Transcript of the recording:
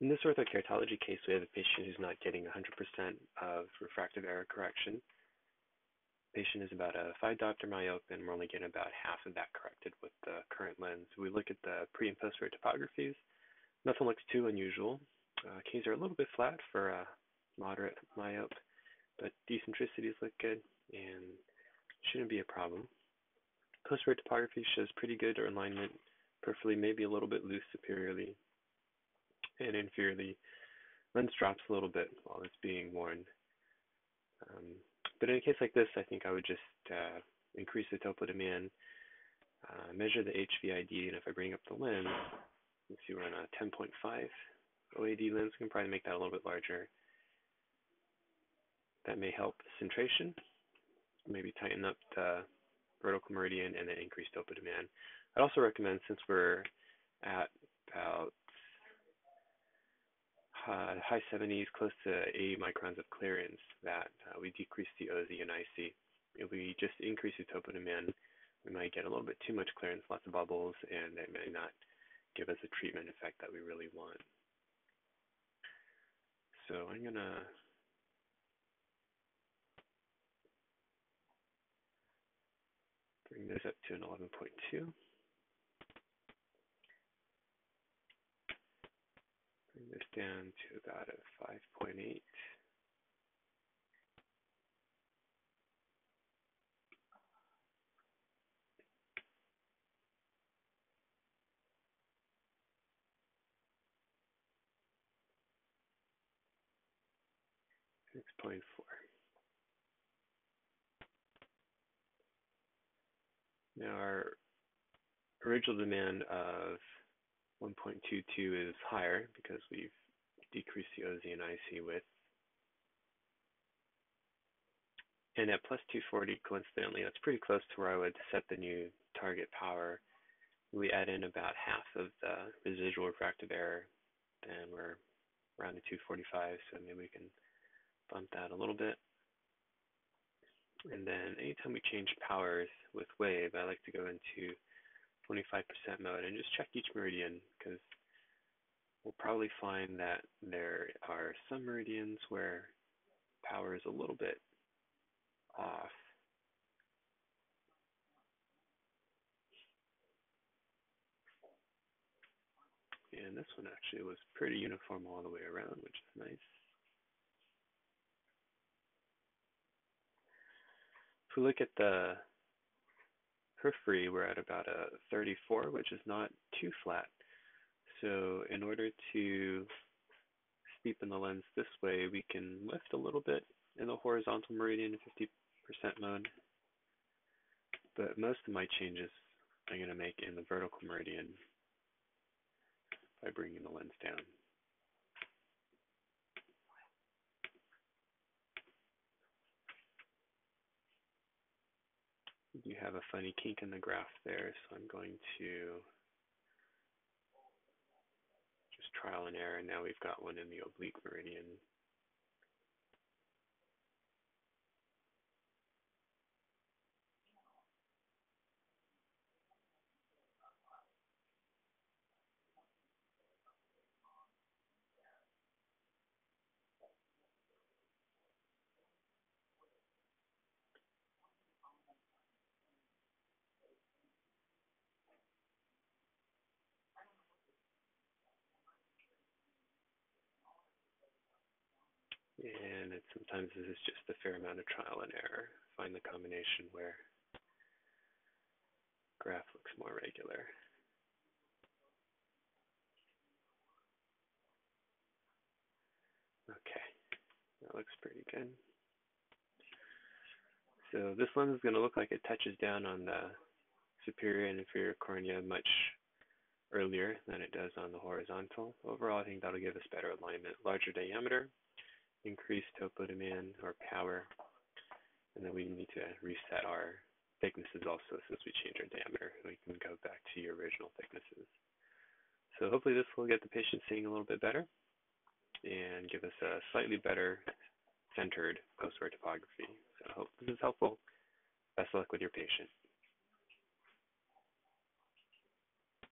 In this orthokeratology case, we have a patient who's not getting 100% of refractive error correction. The patient is about a 5 diopter myope, and we're only getting about half of that corrected with the current lens. We look at the pre and post topographies. Nothing looks too unusual. Uh, Ks are a little bit flat for a moderate myope, but eccentricities look good and shouldn't be a problem. Post-root topography shows pretty good alignment, peripherally maybe a little bit loose superiorly, and inferiorly. Lens drops a little bit while it's being worn. Um, but in a case like this, I think I would just uh, increase the topo demand, uh, measure the HVID, and if I bring up the lens, let's see, we're on a 10.5 OAD lens, we can probably make that a little bit larger. That may help centration, maybe tighten up the vertical meridian and then increase topo demand. I'd also recommend, since we're at about high 70s, close to 80 microns of clearance, that uh, we decrease the OZ and IC. If we just increase the topo demand, we might get a little bit too much clearance, lots of bubbles, and it may not give us a treatment effect that we really want. So I'm going to bring this up to an 11.2. this down to about a 5.8. Six point four. Now our original demand of 1.22 is higher because we've decreased the OZ and IC width. And at plus 240, coincidentally, that's pretty close to where I would set the new target power. We add in about half of the residual refractive error, and we're around the 245, so maybe we can bump that a little bit. And then anytime we change powers with wave, I like to go into 25% mode and just check each meridian because we'll probably find that there are some meridians where power is a little bit off. And this one actually was pretty uniform all the way around, which is nice. If we look at the periphery, we're at about a 34, which is not too flat. So in order to steepen the lens this way, we can lift a little bit in the horizontal meridian 50% mode. But most of my changes I'm going to make in the vertical meridian by bringing the lens down. you have a funny kink in the graph there, so I'm going to just trial and error. And now we've got one in the oblique meridian. And sometimes this is just a fair amount of trial and error. Find the combination where graph looks more regular. Okay, that looks pretty good. So this lens is going to look like it touches down on the superior and inferior cornea much earlier than it does on the horizontal. Overall, I think that'll give us better alignment, larger diameter, increase topo demand or power. And then we need to reset our thicknesses also since we change our diameter. We can go back to your original thicknesses. So hopefully this will get the patient seeing a little bit better and give us a slightly better centered post-wear topography. So I hope this is helpful. Best of luck with your patient.